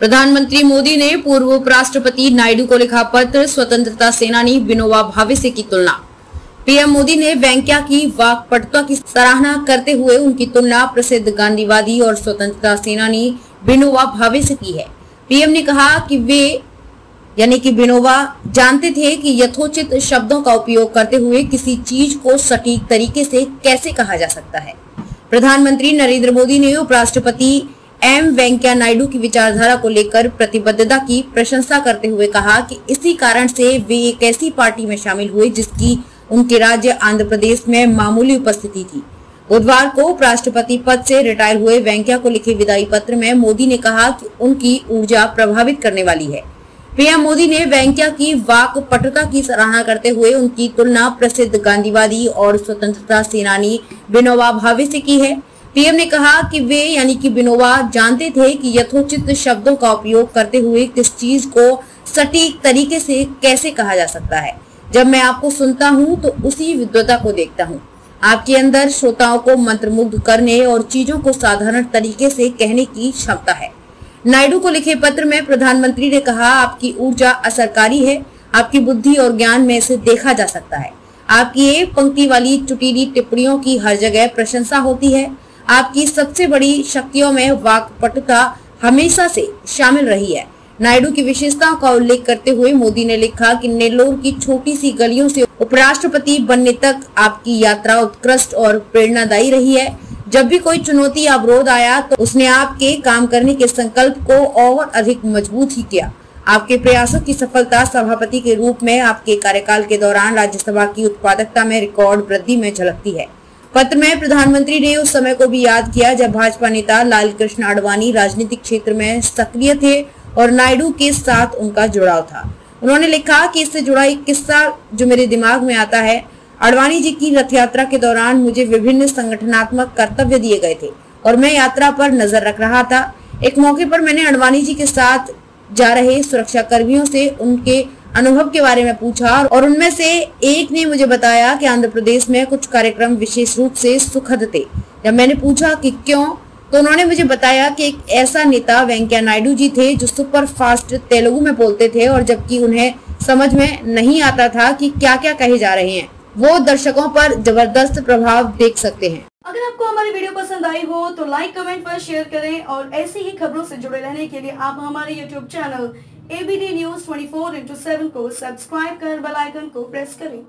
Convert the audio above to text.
प्रधानमंत्री मोदी ने पूर्व उपराष्ट्रपति नायडू को लिखा पत्र, स्वतंत्रता सेनानी विनोबा भावे से की तुलना। पीएम मोदी ने वेंकैया की वाकपटुता की सराहना करते हुए उनकी तुलना प्रसिद्ध गांधीवादी और स्वतंत्रता सेनानी विनोबा भावे से की है। पीएम ने कहा कि वे, यानी कि विनोबा, जानते थे कि यथोचित शब्दों का उपयोग करते हुए किसी चीज़ को सटीक तरीके से कैसे कहा जा सकता है। प्रधानमंत्री नरेंद्र मोदी ने उपराष्ट्रपति एम वेंकैया नायडू की विचारधारा को लेकर प्रतिबद्धता की प्रशंसा करते हुए कहा कि इसी कारण से वे एक ऐसी पार्टी में शामिल हुए जिसकी उनके राज्य आंध्र प्रदेश में मामूली उपस्थिति थी। बुधवार को उपराष्ट्रपति पद से रिटायर हुए वेंकैया को लिखे विदाई पत्र में मोदी ने कहा कि उनकी ऊर्जा प्रभावित करने वाली है। पीएम मोदी ने वेंकैया की वाक पटुता की सराहना करते हुए उनकी तुलना प्रसिद्ध गांधीवादी और स्वतंत्रता सेनानी विनोबा भावे से की है। पीएम ने कहा कि वे, यानी कि बिनोवा, जानते थे कि यथोचित शब्दों का उपयोग करते हुए किस चीज़ को सटीक तरीके से कैसे कहा जा सकता है। जब मैं आपको सुनता हूँ तो उसी विद्वता को देखता हूँ। आपके अंदर श्रोताओं को मंत्रमुग्ध करने और चीज़ों को साधारण तरीके से कहने की क्षमता है। नायडू को लिखे पत्र में प्रधानमंत्री ने कहा, आपकी ऊर्जा असरकारी है। आपकी बुद्धि और ज्ञान में इसे देखा जा सकता है। आपकी एक पंक्ति वाली चुटीली टिप्पणियों की हर जगह प्रशंसा होती है। आपकी सबसे बड़ी शक्तियों में वाकपटुता हमेशा से शामिल रही है। नायडू की विशेषताओं का उल्लेख करते हुए मोदी ने लिखा कि नेल्लोर की छोटी सी गलियों से उपराष्ट्रपति बनने तक आपकी यात्रा उत्कृष्ट और प्रेरणादायी रही है। जब भी कोई चुनौती या अवरोध आया तो उसने आपके काम करने के संकल्प को और अधिक मज़बूत ही किया। आपके प्रयासों की सफलता सभापति के रूप में आपके कार्यकाल के दौरान राज्यसभा की उत्पादकता में रिकॉर्ड वृद्धि में झलकती है। पत्र में प्रधानमंत्री ने उस समय को भी याद किया जब भाजपा नेता लाल कृष्ण आडवाणी राजनीतिक क्षेत्र में सक्रिय थे और नायडू के साथ उनका जुड़ाव था। उन्होंने लिखा कि इससे जुड़ा एक किस्सा जो मेरे दिमाग में आता है। अडवाणी जी की रथ यात्रा के दौरान मुझे विभिन्न संगठनात्मक कर्तव्य दिए गए थे और मैं यात्रा पर नज़र रख रहा था। एक मौके पर मैंने अडवाणी जी के साथ जा रहे सुरक्षा कर्मियों से उनके अनुभव के बारे में पूछा और उनमें से एक ने मुझे बताया कि आंध्र प्रदेश में कुछ कार्यक्रम विशेष रूप से सुखद थे। जब मैंने पूछा कि क्यों तो उन्होंने मुझे बताया कि एक ऐसा नेता वेंकैया नायडू जी थे जो सुपर फास्ट तेलुगु में बोलते थे और जबकि उन्हें समझ में नहीं आता था कि क्या क्या कहे जा रहे हैं। वो दर्शकों पर ज़बरदस्त प्रभाव देख सकते हैं। आपको हमारी वीडियो पसंद आई हो तो लाइक कमेंट पर शेयर करें और ऐसी ही खबरों से जुड़े रहने के लिए आप हमारे YouTube channel ABD news 24 into को सब्सक्राइब कर बेल आइकन को प्रेस करें।